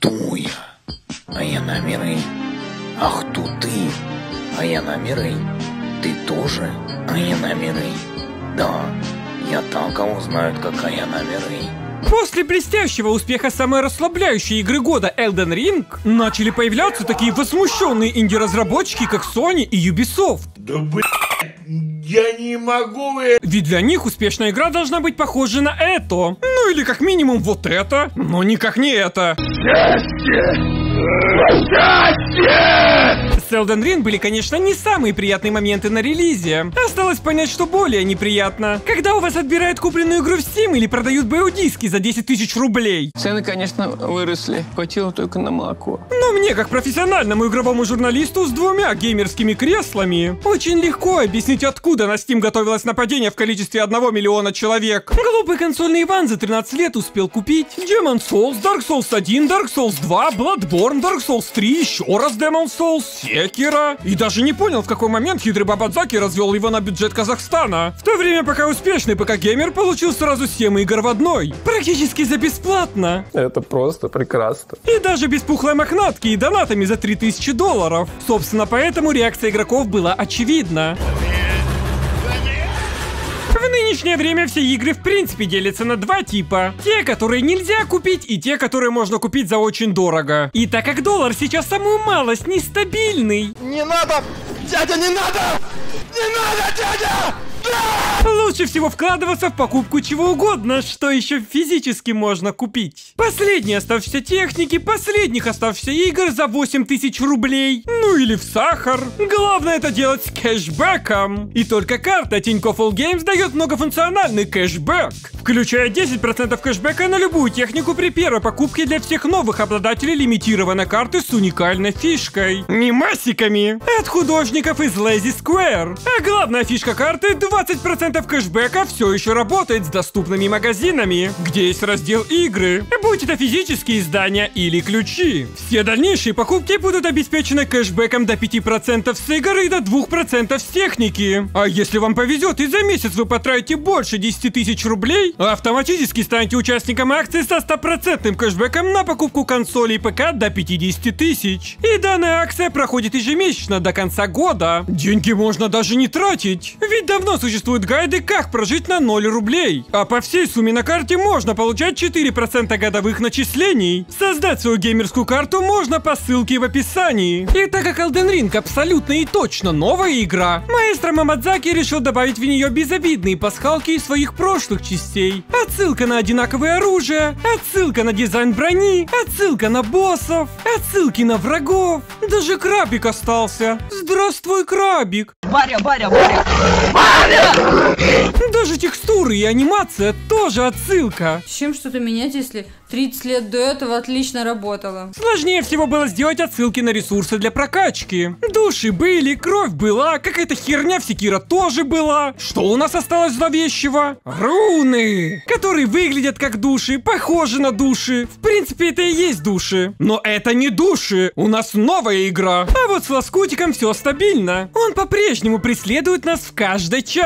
Кто я? А я намеры. Ах, кто ты? А я намеры. Ты тоже? А я намеры. Да, я так, кого знают, какая намеры. После блестящего успеха самой расслабляющей игры года Elden Ring начали появляться такие возмущенные инди-разработчики, как Sony и Ubisoft. Да блядь, я не могу Ведь для них успешная игра должна быть похожа на это. Или как минимум вот это. Но никак не это. С Elden Ring были, конечно, не самые приятные моменты на релизе. Осталось понять, что более неприятно. Когда у вас отбирают купленную игру в Steam или продают BO-диски за 10 тысяч рублей. Цены, конечно, выросли. Хватило только на молоко. Но мне, как профессиональному игровому журналисту с двумя геймерскими креслами, очень легко объяснить, откуда на Steam готовилось нападение в количестве 1 миллиона человек. Глупый консольный Иван за 13 лет успел купить Demon Souls, Dark Souls 1, Dark Souls 2, Bloodborne, Dark Souls 3, еще раз Demon Souls, Sekiro. И даже не понял, в какой момент хитрый Бабадзаки развел его на бюджет Казахстана. В то время, пока успешный ПК-геймер получил сразу 7 игр в одной. Практически за бесплатно. Это просто прекрасно. И даже без пухлой мохнатки и донатами за 3000 долларов. Собственно, поэтому реакция игроков была очевидна. В нынешнее время все игры в принципе делятся на два типа. Те, которые нельзя купить, и те, которые можно купить за очень дорого. И так как доллар сейчас самую малость нестабильный, Не надо! Дядя, не надо! Не надо, дядя! Лучше всего вкладываться в покупку чего угодно, что еще физически можно купить. Последние оставшиеся техники, последних оставшихся игр за 8000 рублей. Ну или в сахар. Главное это делать с кэшбэком. И только карта Тинькофф All Games дает многофункциональный кэшбэк, включая 10% кэшбэка на любую технику при первой покупке для всех новых обладателей лимитированной карты с уникальной фишкой. Мимасиками. От художников из Lazy Square. А главная фишка карты 20% кэшбэка все еще работает с доступными магазинами, где есть раздел игры, будь это физические издания или ключи. Все дальнейшие покупки будут обеспечены кэшбэком до 5% с игр и до 2% с техники. А если вам повезет и за месяц вы потратите больше 10 тысяч рублей, автоматически станете участником акции со 100% кэшбэком на покупку консолей ПК до 50 тысяч. И данная акция проходит ежемесячно до конца года. Деньги можно даже не тратить, ведь давно существуют гайды, как прожить на 0 рублей. А по всей сумме на карте можно получать 4% годовых начислений. Создать свою геймерскую карту можно по ссылке в описании. И так как Elden Ring абсолютно и точно новая игра, маэстро Мамадзаки решил добавить в нее безобидные пасхалки из своих прошлых частей. Отсылка на одинаковое оружие, отсылка на дизайн брони, отсылка на боссов, отсылки на врагов. Даже крабик остался. Здравствуй, крабик. Баря, Баря, Баря! Даже текстуры и анимация тоже отсылка. С чем что-то менять, если 30 лет до этого отлично работало? Сложнее всего было сделать отсылки на ресурсы для прокачки. Души были, кровь была, какая-то херня в Секира тоже была. Что у нас осталось зловещего? Руны, которые выглядят как души, похожи на души. В принципе, это и есть души. Но это не души. У нас новая игра. А вот с Лоскутиком все стабильно. Он по-прежнему преследует нас в каждой части.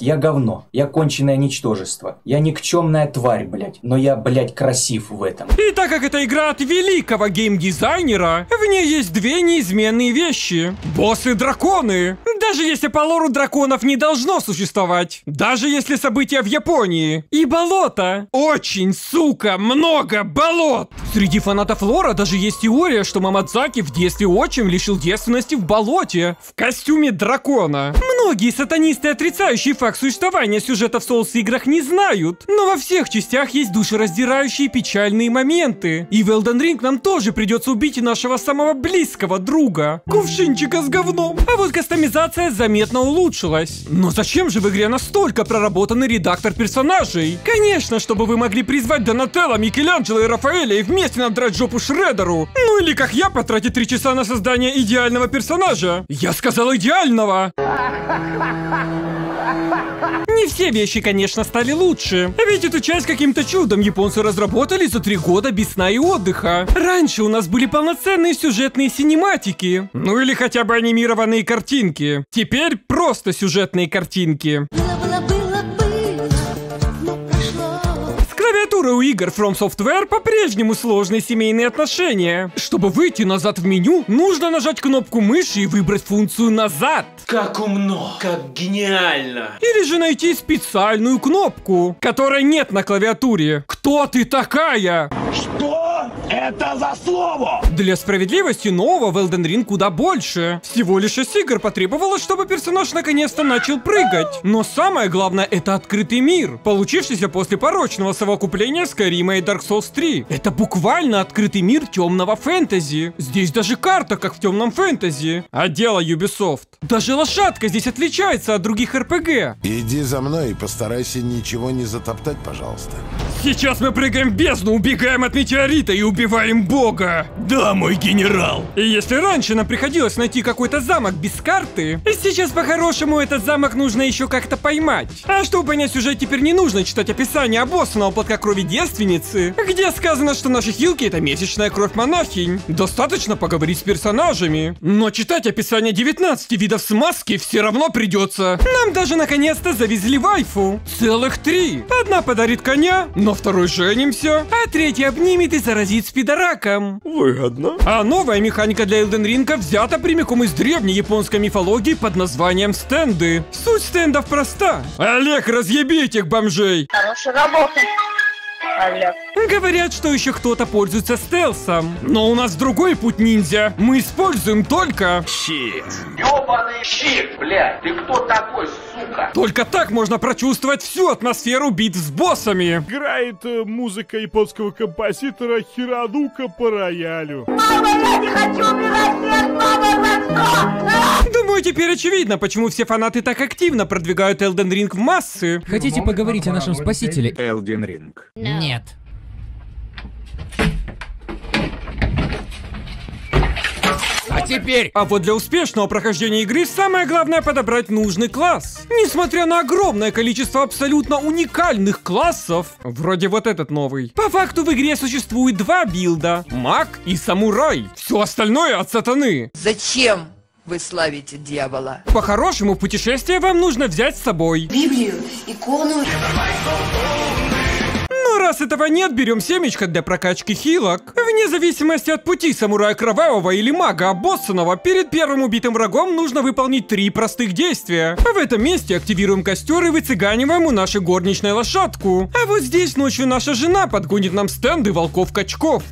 Я говно. Я конченое ничтожество. Я никчемная тварь, блядь. Но я, блядь, красив в этом. И так как это игра от великого геймдизайнера, в ней есть две неизменные вещи. Боссы-драконы. Даже если по лору драконов не должно существовать. Даже если события в Японии. И болото. Очень, сука, много болот. Среди фанатов лора даже есть теория, что Мамадзаки в детстве отчим лишил девственности в болоте. В костюме дракона. Многие сатанисты, отрицающие факт существования сюжета в соус-играх, не знают. Но во всех частях есть душераздирающие печальные моменты. И в Elden Ring нам тоже придется убить нашего самого близкого друга. Кувшинчика с говном. А вот кастомизация заметно улучшилась. Но зачем же в игре настолько проработанный редактор персонажей? Конечно, чтобы вы могли призвать Донателло, Микеланджело и Рафаэля и вместе надрать жопу Шредеру. Ну или как я потратить три часа на создание идеального персонажа. Я сказал идеального. Не все вещи, конечно, стали лучше. Ведь эту часть каким-то чудом японцы разработали за три года без сна и отдыха. Раньше у нас были полноценные сюжетные синематики. Ну или хотя бы анимированные картинки. Теперь просто сюжетные картинки. Было, было, было, было, но прошло. С клавиатурой у у игр From Software по-прежнему сложные семейные отношения. Чтобы выйти назад в меню, нужно нажать кнопку мыши и выбрать функцию «Назад». Как умно, как гениально. Или же найти специальную кнопку, которой нет на клавиатуре. Кто ты такая? Что это за слово? Для справедливости нового в Elden Ring куда больше. Всего лишь 6 игр потребовалось, чтобы персонаж наконец-то начал прыгать. Но самое главное это открытый мир, получившийся после порочного совокупления Skyrim и Dark Souls 3. Это буквально открытый мир темного фэнтези. Здесь даже карта, как в темном фэнтези. А дело Ubisoft. Даже лошадка здесь отличается от других RPG. Иди за мной и постарайся ничего не затоптать, пожалуйста. Сейчас мы прыгаем в бездну, убегаем от метеорита и убиваем бога. Да, мой генерал. И если раньше нам приходилось найти какой-то замок без карты, сейчас по-хорошему этот замок нужно еще как-то поймать. А чтобы понять сюжет, теперь не нужно читать описание обоссанного платка крови девственницы, где сказано, что наши хилки это месячная кровь монахинь. Достаточно поговорить с персонажами. Но читать описание 19 видов смазки все равно придется. Нам даже наконец-то завезли вайфу. Целых три. Одна подарит коня, но второй женимся, а третий обнимет и заразит спидораком. Выгодно. А новая механика для Elden Ring взята прямиком из древней японской мифологии под названием стенды. Суть стендов проста. Олег, разъеби этих бомжей! Хорошая работа. Олег. Говорят, что еще кто-то пользуется стелсом. Но у нас другой путь ниндзя. Мы используем только... Щит. Ёбаный щит, блядь. Ты кто такой, сука? Только так можно прочувствовать всю атмосферу битв с боссами. Играет э, музыка японского композитора Хирадука по роялю. Мама, я не хочу умирать! Нет, мама, за что? Думаю, теперь очевидно, почему все фанаты так активно продвигают Elden Ring в массы. Хотите поговорить о нашем спасителе? Элден Ринг. Нет. Теперь... А вот для успешного прохождения игры самое главное подобрать нужный класс. Несмотря на огромное количество абсолютно уникальных классов, вроде вот этот новый, по факту в игре существует два билда. Маг и самурай. Все остальное от сатаны. Зачем вы славите дьявола? По-хорошему, путешествие вам нужно взять с собой. Библию, икону. Раз этого нет, берем семечко для прокачки хилок. Вне зависимости от пути самурая кровавого или мага обоссанного, перед первым убитым врагом нужно выполнить три простых действия. В этом месте активируем костер и выцыганиваем у нашей горничной лошадку. А вот здесь ночью наша жена подгонит нам стенды волков-качков.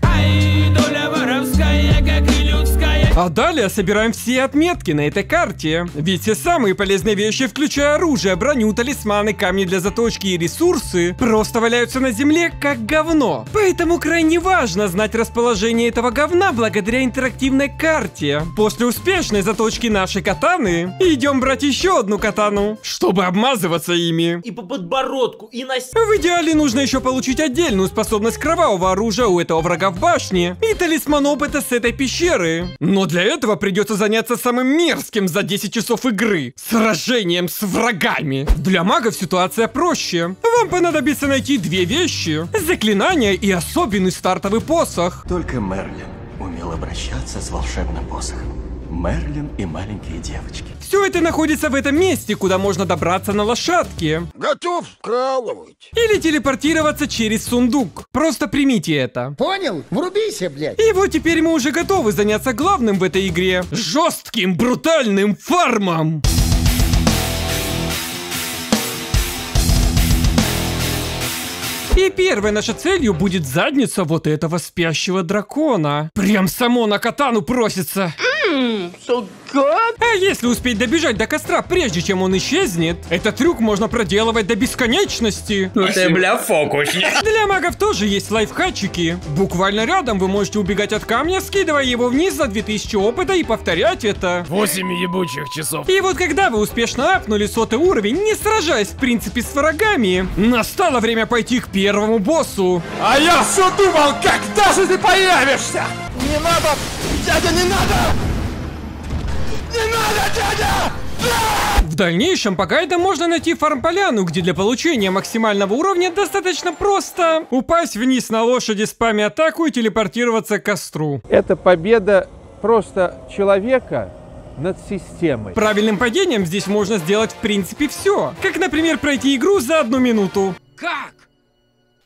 А далее собираем все отметки на этой карте. Ведь все самые полезные вещи, включая оружие, броню, талисманы, камни для заточки и ресурсы, просто валяются на земле как говно. Поэтому крайне важно знать расположение этого говна благодаря интерактивной карте. После успешной заточки нашей катаны, идем брать еще одну катану, чтобы обмазываться ими. И по подбородку, и на... В идеале нужно еще получить отдельную способность кровавого оружия у этого врага в башне и талисман опыта с этой пещеры. Но для этого придется заняться самым мерзким за 10 часов игры – сражением с врагами. Для магов ситуация проще. Вам понадобится найти две вещи – заклинание и особенный стартовый посох. Только Мерлин умел обращаться с волшебным посохом. Мерлин и маленькие девочки. Все это находится в этом месте, куда можно добраться на лошадке. Готов вкалывать. Или телепортироваться через сундук. Просто примите это. Понял? Врубися, блядь. И вот теперь мы уже готовы заняться главным в этой игре. Жестким, брутальным фармом. И первой нашей целью будет задница вот этого спящего дракона. Прям само на катану просится. So good. А если успеть добежать до костра, прежде чем он исчезнет, этот трюк можно проделывать до бесконечности. Ну ты, бля, фокусник. Для магов тоже есть лайфхачики. Буквально рядом вы можете убегать от камня, скидывая его вниз за 2000 опыта и повторять это. 8 ебучих часов. И вот когда вы успешно апнули сотый уровень, не сражаясь в принципе с врагами, настало время пойти к первому боссу. А я все думал, когда же ты появишься? Не надо! Дядя, не надо! Не надо, дядя! В дальнейшем по гайдам можно найти фарм-поляну, где для получения максимального уровня достаточно просто упасть вниз на лошади, спамя атаку и телепортироваться к костру. Это победа просто человека над системой. Правильным падением здесь можно сделать в принципе все. Как, например, пройти игру за одну минуту. Как?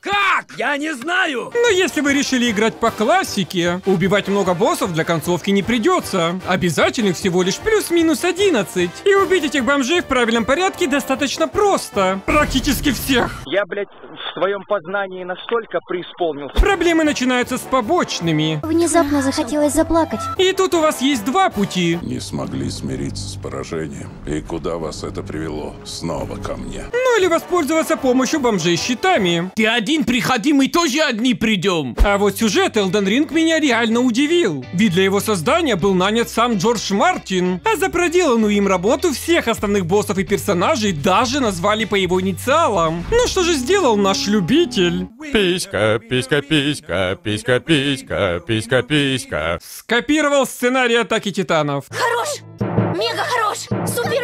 Как? Я не знаю. Но если вы решили играть по классике, убивать много боссов для концовки не придется. Обязательных всего лишь плюс-минус 11. И убить этих бомжей в правильном порядке достаточно просто. Практически всех. Я, блядь, в своем познании настолько преисполнился. Проблемы начинаются с побочными. Внезапно захотелось заплакать. И тут у вас есть два пути. Не смогли смириться с поражением. И куда вас это привело? Снова ко мне. Ну или воспользоваться помощью бомжей щитами. Ты один приходи, мы тоже одни придем. А вот сюжет Elden Ring меня реально удивил. Ведь для его создания был нанят сам Джордж Мартин. А за проделанную им работу всех основных боссов и персонажей даже назвали по его инициалам. Ну что же сделал наш любитель? Писька, писька, писька, писька, писька, писька, писька. Скопировал сценарий Атаки Титанов. Хорош! Мега хорош! Хорош!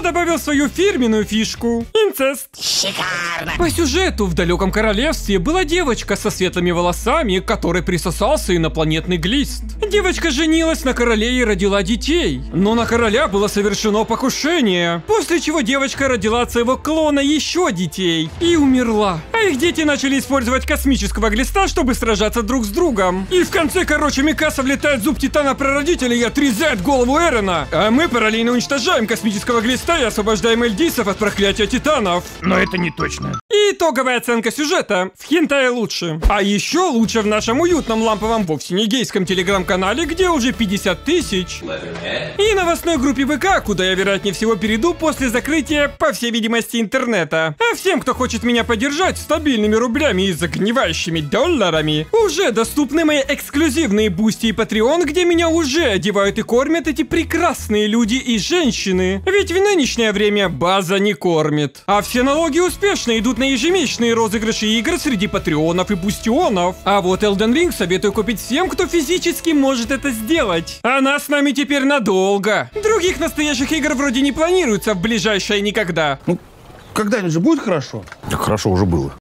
Но добавил свою фирменную фишку – инцест. Шикарно! По сюжету в далеком королевстве была девочка со светлыми волосами, которой присосался инопланетный глист. Девочка женилась на короле и родила детей. Но на короля было совершено покушение, после чего девочка родила от своего клона еще детей и умерла. А их дети начали использовать космического глиста, чтобы сражаться друг с другом. И в конце, короче, Микаса влетает зуб Титана прародителя и отрезает голову Эрена. А мы параллельно уничтожаем космического глиста и освобождаем эльдийцев от проклятия Титанов. Но это не точно. И итоговая оценка сюжета. В хентае лучше. А еще лучше в нашем уютном ламповом вовсе не гейском телеграм-канале, где уже 50 тысяч. И новостной группе ВК, куда я вероятнее всего перейду после закрытия, по всей видимости, интернета. А всем, кто хочет меня поддержать стабильными рублями и загнивающими долларами, уже доступны мои эксклюзивные Boosty и Patreon, где меня уже одевают и кормят эти прекрасные люди и женщины. Ведь в нынешнее время база не кормит. А все налоги успешно идут на ежемесячные розыгрыши игр среди патреонов и бустионов. А вот Elden Ring советую купить всем, кто физически может это сделать. Она с нами теперь надолго. Других настоящих игр вроде не планируется в ближайшее никогда. Когда-нибудь же будет хорошо? Так хорошо уже было.